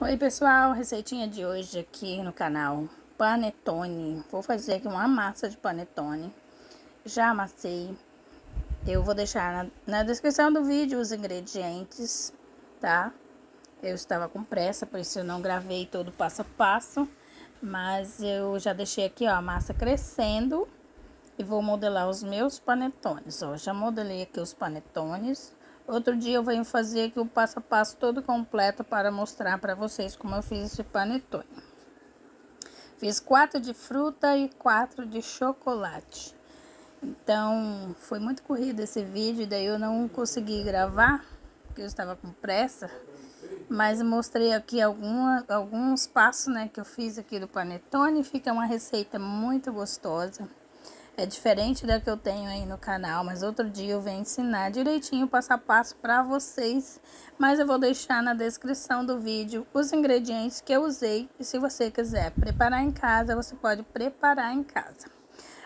Oi pessoal, receitinha de hoje aqui no canal Panetone. Vou fazer aqui uma massa de panetone. Já amassei. Eu vou deixar na, na descrição do vídeo os ingredientes, tá? Eu estava com pressa, por isso eu não gravei todo passo a passo. Mas eu já deixei aqui, ó, a massa crescendo. E vou modelar os meus panetones, ó. Já modelei aqui os panetones. Outro dia eu venho fazer aqui o passo a passo todo completo para mostrar para vocês como eu fiz esse panetone. Fiz quatro de fruta e quatro de chocolate. Então, foi muito corrido esse vídeo, daí eu não consegui gravar, porque eu estava com pressa. Mas mostrei aqui alguma, alguns passos, né, que eu fiz aqui do panetone. Fica uma receita muito gostosa. É diferente da que eu tenho aí no canal, mas outro dia eu venho ensinar direitinho passo a passo para vocês. Mas eu vou deixar na descrição do vídeo os ingredientes que eu usei. E se você quiser preparar em casa, você pode preparar em casa.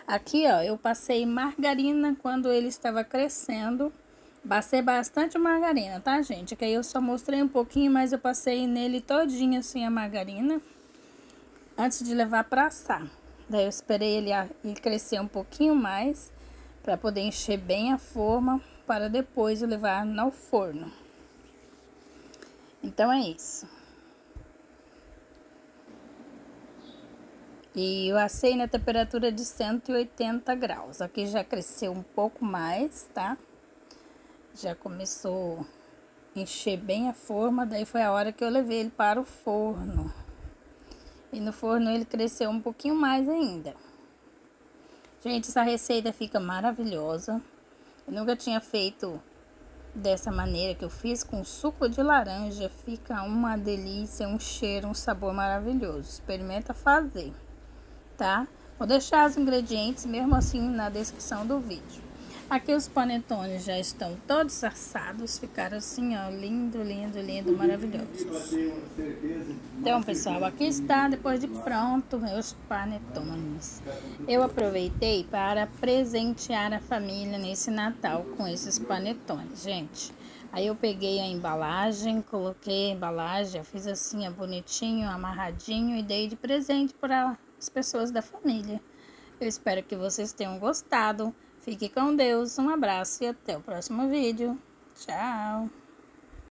Aqui, ó, eu passei margarina quando ele estava crescendo. Passei bastante margarina, tá, gente? Que aí eu só mostrei um pouquinho, mas eu passei nele todinho assim a margarina. Antes de levar para assar. Daí eu esperei ele, crescer um pouquinho mais para poder encher bem a forma para depois levar no forno. Então é isso. E eu assei na temperatura de 180 graus. Aqui já cresceu um pouco mais, tá? Já começou a encher bem a forma, daí foi a hora que eu levei ele para o forno. E no forno ele cresceu um pouquinho mais ainda. Gente, essa receita fica maravilhosa. Eu nunca tinha feito dessa maneira que eu fiz com suco de laranja. Fica uma delícia, um cheiro, um sabor maravilhoso. Experimenta fazer, tá? Vou deixar os ingredientes mesmo assim na descrição do vídeo. Aqui os panetones já estão todos assados, ficaram assim, ó, lindo, lindo, lindo, maravilhosos. Então, pessoal, aqui está, depois de pronto, meus panetones. Eu aproveitei para presentear a família nesse Natal com esses panetones, gente. Aí eu peguei a embalagem, coloquei a embalagem, fiz assim, ó, bonitinho, amarradinho e dei de presente para as pessoas da família. Eu espero que vocês tenham gostado. Fique com Deus, um abraço e até o próximo vídeo. Tchau!